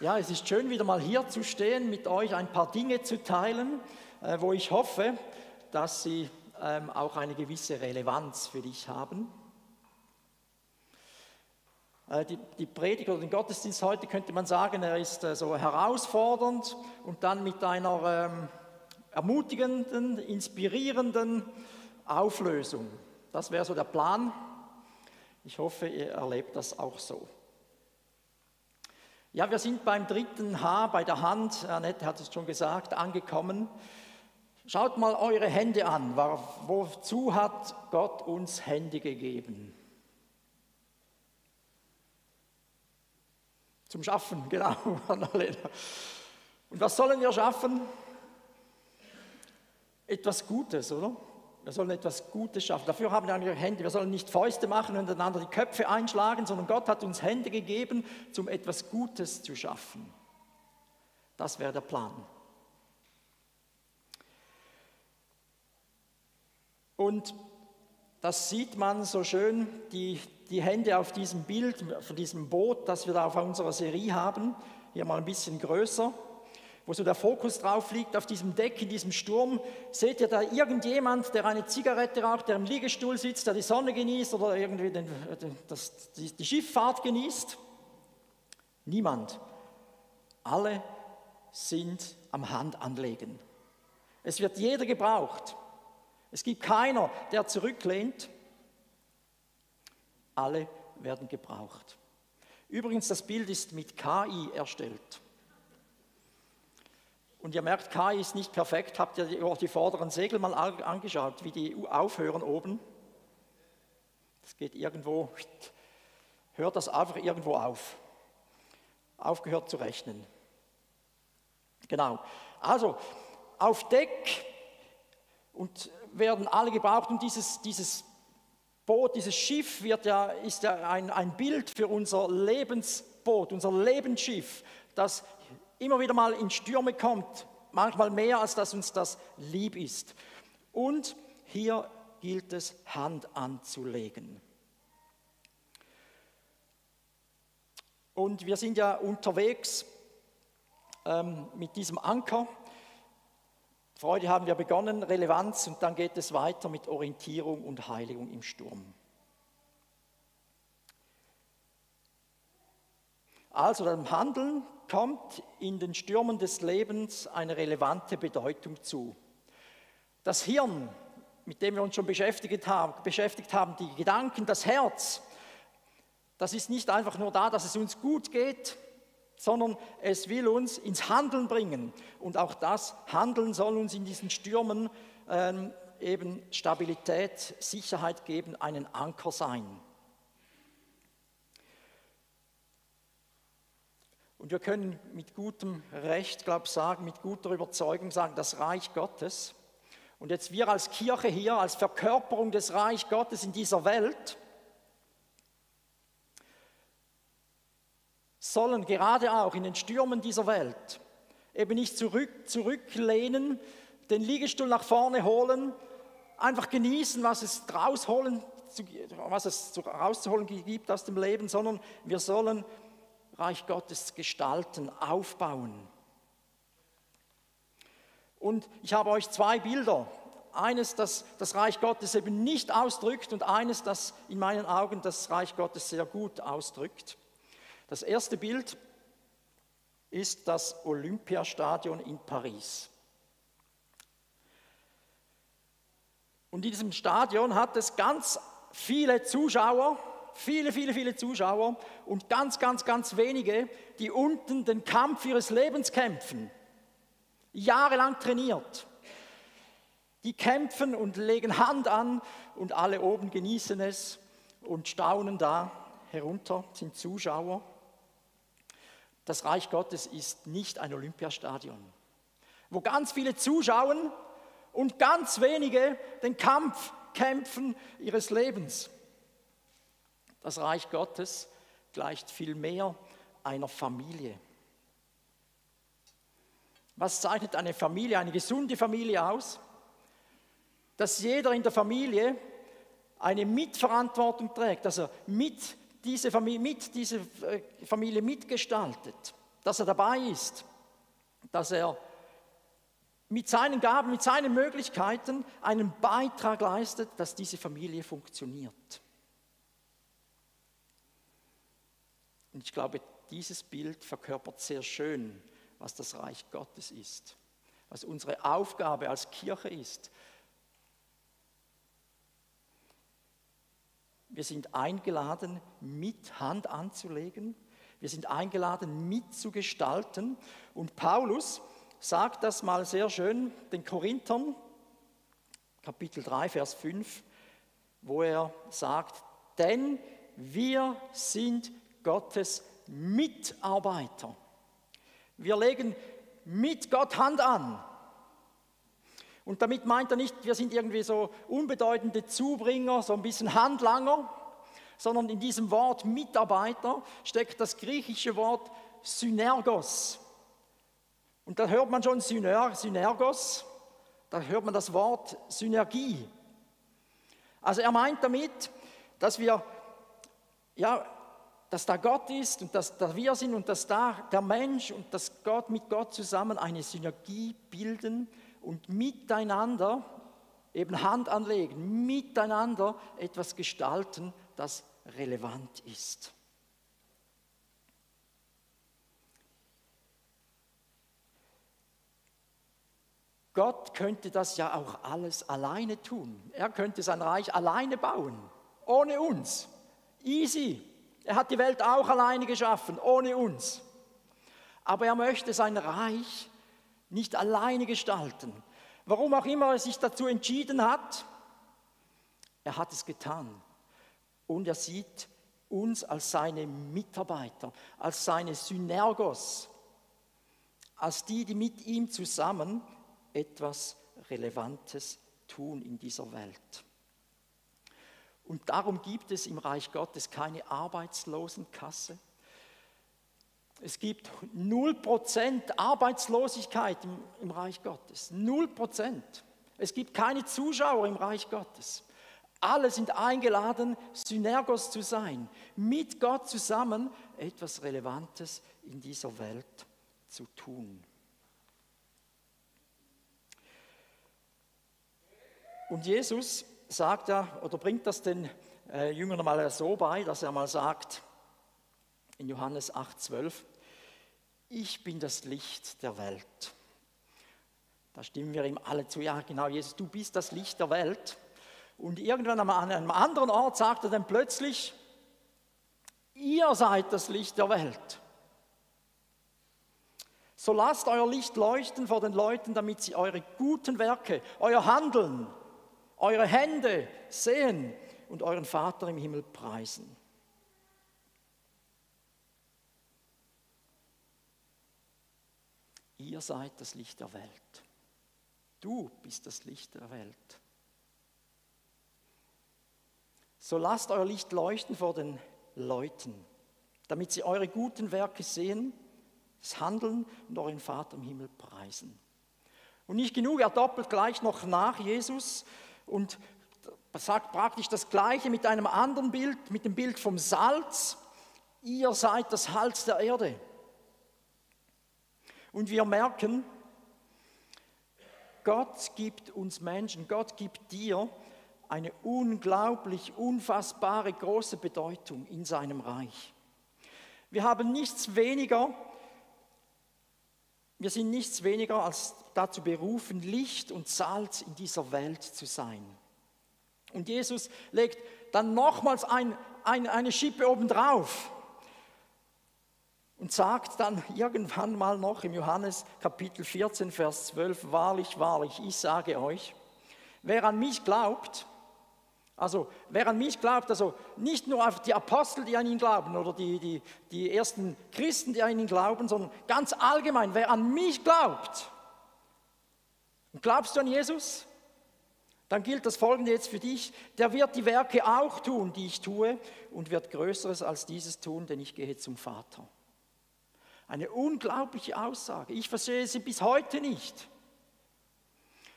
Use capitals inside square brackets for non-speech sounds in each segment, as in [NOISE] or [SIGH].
Ja, es ist schön, wieder mal hier zu stehen, mit euch ein paar Dinge zu teilen, äh, wo ich hoffe, dass sie ähm, auch eine gewisse Relevanz für dich haben. Äh, die, die Predigt oder den Gottesdienst heute könnte man sagen, er ist äh, so herausfordernd und dann mit einer ähm, ermutigenden, inspirierenden Auflösung. Das wäre so der Plan. Ich hoffe, ihr erlebt das auch so. Ja, wir sind beim dritten H, bei der Hand, Annette hat es schon gesagt, angekommen. Schaut mal eure Hände an. Wozu hat Gott uns Hände gegeben? Zum Schaffen, [LAUGHS] genau. Und was sollen wir schaffen? Etwas Gutes, oder? Wir sollen etwas Gutes schaffen. Dafür haben wir Hände. Wir sollen nicht Fäuste machen und einander die Köpfe einschlagen, sondern Gott hat uns Hände gegeben, um etwas Gutes zu schaffen. Das wäre der Plan. Und das sieht man so schön, die, die Hände auf diesem Bild, von diesem Boot, das wir da auf unserer Serie haben, hier mal ein bisschen größer wo so der Fokus drauf liegt, auf diesem Deck in diesem Sturm, seht ihr da irgendjemand, der eine Zigarette raucht, der im Liegestuhl sitzt, der die Sonne genießt oder irgendwie den, das, die, die Schifffahrt genießt? Niemand. Alle sind am Handanlegen. Es wird jeder gebraucht. Es gibt keiner, der zurücklehnt. Alle werden gebraucht. Übrigens, das Bild ist mit KI erstellt. Und ihr merkt, KI ist nicht perfekt. Habt ihr auch die vorderen Segel mal angeschaut, wie die aufhören oben? Das geht irgendwo, hört das einfach irgendwo auf. Aufgehört zu rechnen. Genau. Also, auf Deck und werden alle gebraucht und dieses, dieses Boot, dieses Schiff wird ja, ist ja ein, ein Bild für unser Lebensboot, unser Lebensschiff, das immer wieder mal in Stürme kommt, manchmal mehr, als dass uns das lieb ist. Und hier gilt es, Hand anzulegen. Und wir sind ja unterwegs ähm, mit diesem Anker. Freude haben wir begonnen, Relevanz und dann geht es weiter mit Orientierung und Heiligung im Sturm. Also dem Handeln kommt in den Stürmen des Lebens eine relevante Bedeutung zu. Das Hirn, mit dem wir uns schon beschäftigt haben, beschäftigt haben, die Gedanken, das Herz, das ist nicht einfach nur da, dass es uns gut geht, sondern es will uns ins Handeln bringen. Und auch das Handeln soll uns in diesen Stürmen ähm, eben Stabilität, Sicherheit geben, einen Anker sein. Und wir können mit gutem Recht, glaube ich, sagen, mit guter Überzeugung sagen, das Reich Gottes. Und jetzt wir als Kirche hier, als Verkörperung des Reich Gottes in dieser Welt, sollen gerade auch in den Stürmen dieser Welt eben nicht zurück, zurücklehnen, den Liegestuhl nach vorne holen, einfach genießen, was es rausholen, was es rauszuholen gibt aus dem Leben, sondern wir sollen Reich Gottes gestalten, aufbauen. Und ich habe euch zwei Bilder. Eines, das das Reich Gottes eben nicht ausdrückt und eines, das in meinen Augen das Reich Gottes sehr gut ausdrückt. Das erste Bild ist das Olympiastadion in Paris. Und in diesem Stadion hat es ganz viele Zuschauer, viele, viele, viele Zuschauer und ganz, ganz, ganz wenige, die unten den Kampf ihres Lebens kämpfen, jahrelang trainiert. Die kämpfen und legen Hand an und alle oben genießen es und staunen da herunter, sind Zuschauer. Das Reich Gottes ist nicht ein Olympiastadion, wo ganz viele zuschauen und ganz wenige den Kampf kämpfen ihres Lebens. Das Reich Gottes gleicht vielmehr einer Familie. Was zeichnet eine Familie, eine gesunde Familie aus? Dass jeder in der Familie eine Mitverantwortung trägt, dass er mit diese Familie, mit diese äh, Familie mitgestaltet. dass er dabei ist, dass er mit seinen Gaben, mit seinen Möglichkeiten einen Beitrag leistet, dass diese Familie funktioniert. Und ich glaube, dieses Bild verkörpert sehr schön, was das Reich Gottes ist, was unsere Aufgabe als Kirche ist. Wir sind eingeladen, mit Hand anzulegen. Wir sind eingeladen, mitzugestalten. Und Paulus sagt das mal sehr schön den Korinthern, Kapitel 3, Vers 5, wo er sagt, denn wir sind Gottes Mitarbeiter. Wir legen mit Gott Hand an. Und damit meint er nicht, wir sind irgendwie so unbedeutende Zubringer, so ein bisschen Handlanger, sondern in diesem Wort Mitarbeiter steckt das griechische Wort Synergos. Und da hört man schon Syner, Synergos, da hört man das Wort Synergie. Also er meint damit, dass wir ja, dass da Gott ist und dass da wir sind und dass da der Mensch und dass Gott mit Gott zusammen eine Synergie bilden und miteinander eben Hand anlegen, miteinander etwas gestalten, das relevant ist. Gott könnte das ja auch alles alleine tun. Er könnte sein Reich alleine bauen, ohne uns. Easy. Er hat die Welt auch alleine geschaffen, ohne uns. Aber er möchte sein Reich nicht alleine gestalten. Warum auch immer er sich dazu entschieden hat, er hat es getan. Und er sieht uns als seine Mitarbeiter, als seine Synergos, als die, die mit ihm zusammen etwas Relevantes tun in dieser Welt. Und darum gibt es im Reich Gottes keine Arbeitslosenkasse. Es gibt 0% Arbeitslosigkeit im, im Reich Gottes. 0%. Es gibt keine Zuschauer im Reich Gottes. Alle sind eingeladen, Synergos zu sein, mit Gott zusammen etwas Relevantes in dieser Welt zu tun. Und Jesus sagt er oder bringt das den äh, Jüngern mal so bei, dass er mal sagt in Johannes 8,12, ich bin das Licht der Welt. Da stimmen wir ihm alle zu, ja genau, Jesus, du bist das Licht der Welt. Und irgendwann an einem anderen Ort sagt er dann plötzlich, ihr seid das Licht der Welt. So lasst euer Licht leuchten vor den Leuten, damit sie eure guten Werke, euer Handeln, eure Hände sehen und euren Vater im Himmel preisen. Ihr seid das Licht der Welt. Du bist das Licht der Welt. So lasst euer Licht leuchten vor den Leuten, damit sie eure guten Werke sehen, das Handeln und euren Vater im Himmel preisen. Und nicht genug, er doppelt gleich noch nach Jesus und sagt praktisch das Gleiche mit einem anderen Bild, mit dem Bild vom Salz. Ihr seid das Hals der Erde. Und wir merken, Gott gibt uns Menschen, Gott gibt dir eine unglaublich, unfassbare, große Bedeutung in seinem Reich. Wir haben nichts weniger, wir sind nichts weniger als dazu berufen, Licht und Salz in dieser Welt zu sein. Und Jesus legt dann nochmals ein, ein, eine Schippe obendrauf und sagt dann irgendwann mal noch im Johannes Kapitel 14, Vers 12, wahrlich, wahrlich, ich sage euch, wer an mich glaubt, also wer an mich glaubt, also nicht nur auf die Apostel, die an ihn glauben oder die, die, die ersten Christen, die an ihn glauben, sondern ganz allgemein, wer an mich glaubt, und glaubst du an Jesus? Dann gilt das Folgende jetzt für dich. Der wird die Werke auch tun, die ich tue, und wird Größeres als dieses tun, denn ich gehe zum Vater. Eine unglaubliche Aussage. Ich verstehe sie bis heute nicht.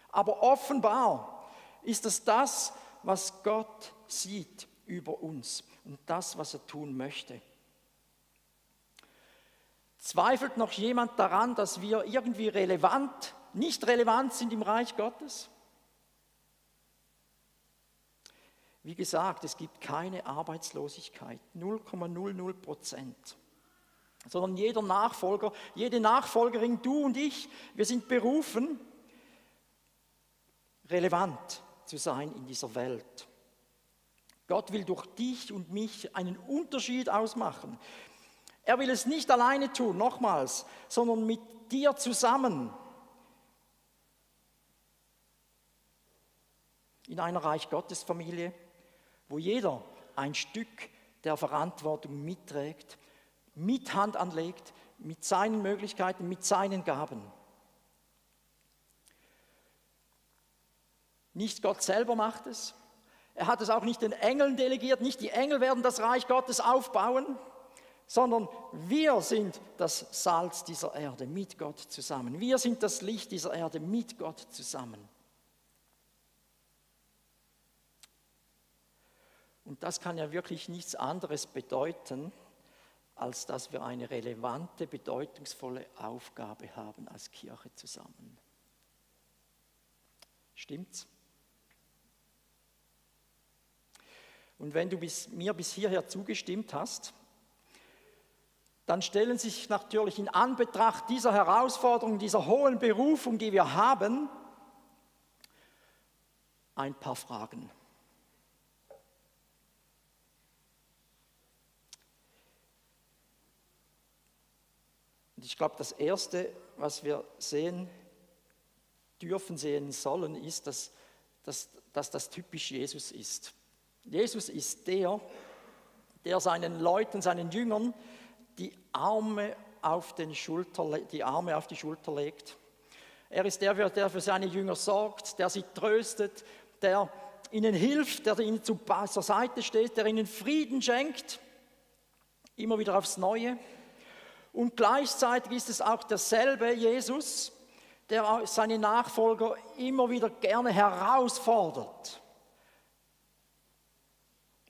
Aber offenbar ist es das, was Gott sieht über uns und das, was er tun möchte. Zweifelt noch jemand daran, dass wir irgendwie relevant, nicht relevant sind im Reich Gottes? Wie gesagt, es gibt keine Arbeitslosigkeit, 0,00 Prozent, sondern jeder Nachfolger, jede Nachfolgerin, du und ich, wir sind berufen, relevant zu sein in dieser Welt. Gott will durch dich und mich einen Unterschied ausmachen. Er will es nicht alleine tun, nochmals, sondern mit dir zusammen. In einer Reich Gottes Familie, wo jeder ein Stück der Verantwortung mitträgt, mit Hand anlegt, mit seinen Möglichkeiten, mit seinen Gaben. Nicht Gott selber macht es. Er hat es auch nicht den Engeln delegiert. Nicht die Engel werden das Reich Gottes aufbauen, sondern wir sind das Salz dieser Erde mit Gott zusammen. Wir sind das Licht dieser Erde mit Gott zusammen. Und das kann ja wirklich nichts anderes bedeuten, als dass wir eine relevante, bedeutungsvolle Aufgabe haben als Kirche zusammen. Stimmt's? Und wenn du bis, mir bis hierher zugestimmt hast, dann stellen sich natürlich in Anbetracht dieser Herausforderung, dieser hohen Berufung, die wir haben, ein paar Fragen. Und ich glaube, das Erste, was wir sehen dürfen, sehen sollen, ist, dass, dass, dass das typisch Jesus ist. Jesus ist der, der seinen Leuten, seinen Jüngern die Arme auf, den Schulter, die Arme auf die Schulter legt. Er ist der, der für seine Jünger sorgt, der sie tröstet, der ihnen hilft, der ihnen zur Seite steht, der ihnen Frieden schenkt, immer wieder aufs Neue. Und gleichzeitig ist es auch derselbe Jesus, der seine Nachfolger immer wieder gerne herausfordert,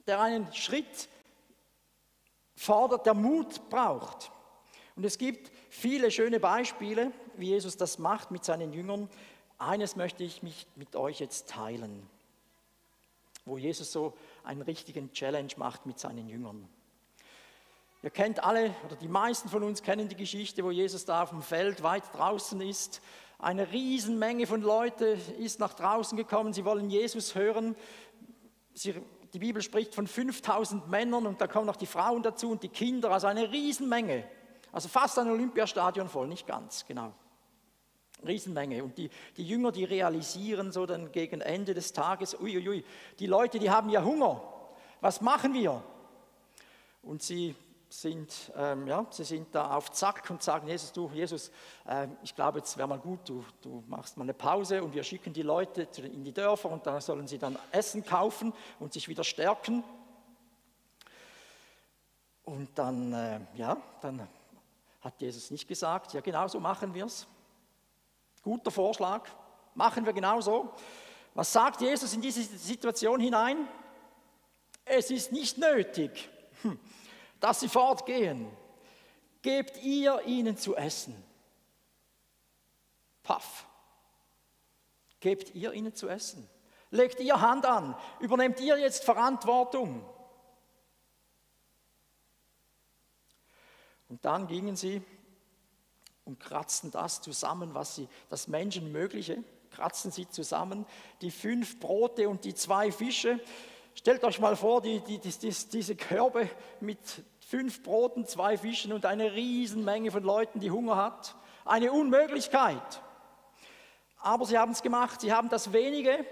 der einen Schritt fordert, der Mut braucht. Und es gibt viele schöne Beispiele, wie Jesus das macht mit seinen Jüngern. Eines möchte ich mich mit euch jetzt teilen, wo Jesus so einen richtigen Challenge macht mit seinen Jüngern. Ihr kennt alle, oder die meisten von uns kennen die Geschichte, wo Jesus da auf dem Feld weit draußen ist. Eine Riesenmenge von Leuten ist nach draußen gekommen, sie wollen Jesus hören. Sie die Bibel spricht von 5000 Männern und da kommen noch die Frauen dazu und die Kinder, also eine Riesenmenge. Also fast ein Olympiastadion voll, nicht ganz, genau. Riesenmenge. Und die, die Jünger, die realisieren so dann gegen Ende des Tages, uiuiui, die Leute, die haben ja Hunger. Was machen wir? Und sie sind, ähm, ja, sie sind da auf Zack und sagen, Jesus, du, Jesus, äh, ich glaube, jetzt wäre mal gut, du, du machst mal eine Pause und wir schicken die Leute in die Dörfer und da sollen sie dann Essen kaufen und sich wieder stärken. Und dann, äh, ja, dann hat Jesus nicht gesagt, ja, genau so machen wir es. Guter Vorschlag, machen wir genauso. Was sagt Jesus in diese Situation hinein? Es ist nicht nötig. Dass sie fortgehen. Gebt ihr ihnen zu essen. Paff. Gebt ihr ihnen zu essen. Legt ihr Hand an. Übernehmt ihr jetzt Verantwortung. Und dann gingen sie und kratzten das zusammen, was sie, das Menschenmögliche, kratzten sie zusammen, die fünf Brote und die zwei Fische. Stellt euch mal vor, die, die, die, diese Körbe mit fünf Broten, zwei Fischen und eine Riesenmenge von Leuten, die Hunger hat. Eine Unmöglichkeit. Aber sie haben es gemacht. Sie haben das wenige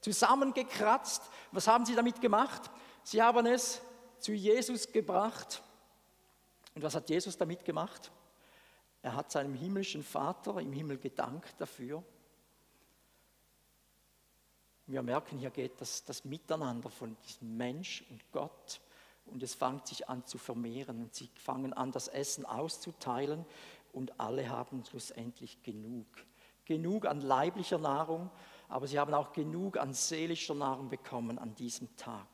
zusammengekratzt. Was haben sie damit gemacht? Sie haben es zu Jesus gebracht. Und was hat Jesus damit gemacht? Er hat seinem himmlischen Vater im Himmel gedankt dafür. Wir merken, hier geht das, das Miteinander von diesem Mensch und Gott und es fängt sich an zu vermehren und sie fangen an, das Essen auszuteilen und alle haben schlussendlich genug. Genug an leiblicher Nahrung, aber sie haben auch genug an seelischer Nahrung bekommen an diesem Tag.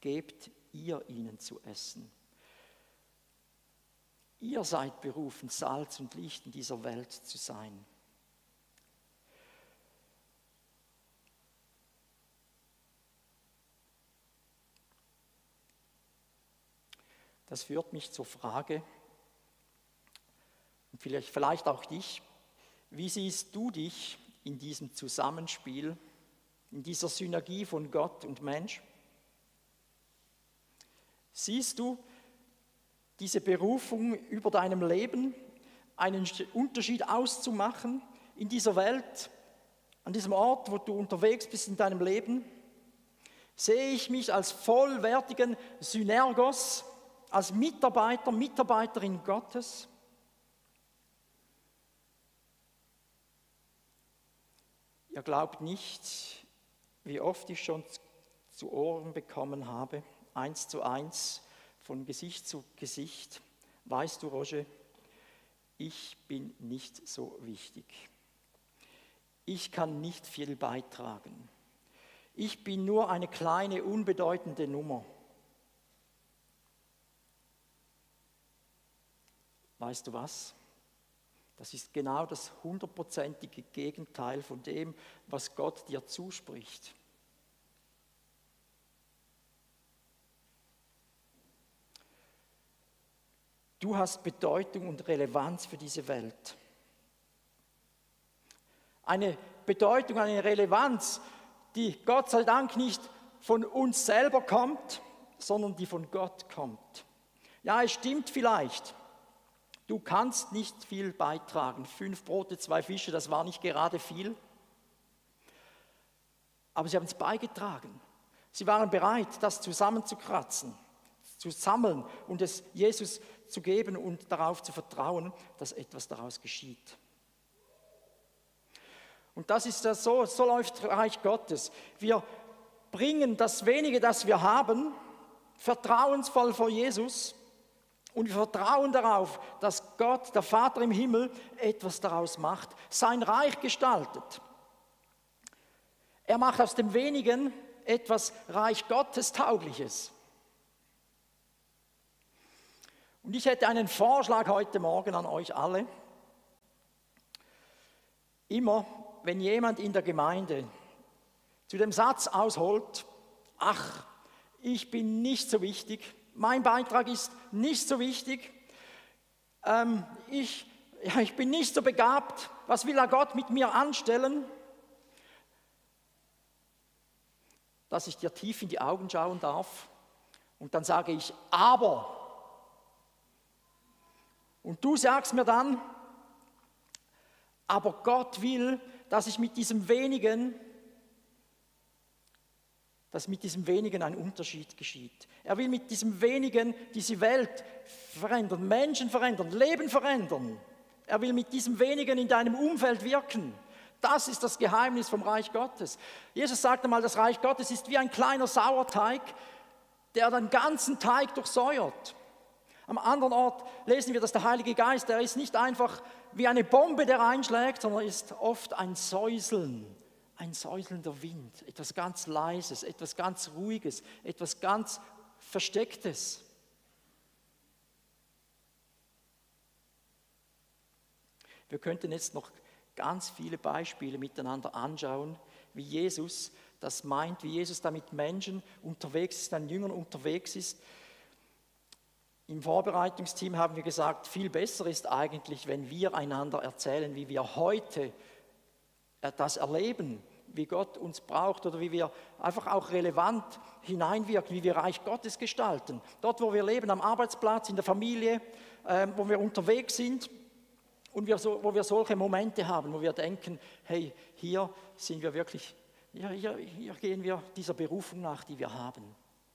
Gebt ihr ihnen zu essen. Ihr seid berufen, Salz und Licht in dieser Welt zu sein. Das führt mich zur Frage, und vielleicht, vielleicht auch dich, wie siehst du dich in diesem Zusammenspiel, in dieser Synergie von Gott und Mensch? Siehst du diese Berufung über deinem Leben, einen Unterschied auszumachen in dieser Welt, an diesem Ort, wo du unterwegs bist in deinem Leben? Sehe ich mich als vollwertigen Synergos, als Mitarbeiter, Mitarbeiterin Gottes? Ihr glaubt nicht, wie oft ich schon zu Ohren bekommen habe, eins zu eins, von Gesicht zu Gesicht. Weißt du, Roger, ich bin nicht so wichtig. Ich kann nicht viel beitragen. Ich bin nur eine kleine, unbedeutende Nummer. Weißt du was? Das ist genau das hundertprozentige Gegenteil von dem, was Gott dir zuspricht. Du hast Bedeutung und Relevanz für diese Welt. Eine Bedeutung, eine Relevanz, die Gott sei Dank nicht von uns selber kommt, sondern die von Gott kommt. Ja, es stimmt vielleicht. Du kannst nicht viel beitragen. Fünf Brote, zwei Fische, das war nicht gerade viel. Aber sie haben es beigetragen. Sie waren bereit, das zusammenzukratzen, zu sammeln und es Jesus zu geben und darauf zu vertrauen, dass etwas daraus geschieht. Und das ist das so, so läuft Reich Gottes. Wir bringen das wenige, das wir haben, vertrauensvoll vor Jesus und wir vertrauen darauf, dass Gott, der Vater im Himmel, etwas daraus macht, sein Reich gestaltet. Er macht aus dem wenigen etwas Reich Gottes taugliches. Und ich hätte einen Vorschlag heute Morgen an euch alle. Immer, wenn jemand in der Gemeinde zu dem Satz ausholt, ach, ich bin nicht so wichtig, mein Beitrag ist nicht so wichtig. Ähm, ich, ja, ich bin nicht so begabt. Was will er Gott mit mir anstellen? Dass ich dir tief in die Augen schauen darf. Und dann sage ich, aber. Und du sagst mir dann, aber Gott will, dass ich mit diesem wenigen dass mit diesem wenigen ein Unterschied geschieht. Er will mit diesem wenigen diese Welt verändern, Menschen verändern, Leben verändern. Er will mit diesem wenigen in deinem Umfeld wirken. Das ist das Geheimnis vom Reich Gottes. Jesus sagte mal, das Reich Gottes ist wie ein kleiner Sauerteig, der den ganzen Teig durchsäuert. Am anderen Ort lesen wir, dass der Heilige Geist, der ist nicht einfach wie eine Bombe, der einschlägt, sondern ist oft ein Säuseln, ein säuselnder Wind, etwas ganz Leises, etwas ganz Ruhiges, etwas ganz Verstecktes. Wir könnten jetzt noch ganz viele Beispiele miteinander anschauen, wie Jesus das meint, wie Jesus da mit Menschen unterwegs ist, an Jüngern unterwegs ist. Im Vorbereitungsteam haben wir gesagt, viel besser ist eigentlich, wenn wir einander erzählen, wie wir heute das erleben, wie Gott uns braucht oder wie wir einfach auch relevant hineinwirken, wie wir Reich Gottes gestalten. Dort, wo wir leben, am Arbeitsplatz, in der Familie, äh, wo wir unterwegs sind und wir so, wo wir solche Momente haben, wo wir denken, hey, hier sind wir wirklich, ja, hier, hier gehen wir dieser Berufung nach, die wir haben.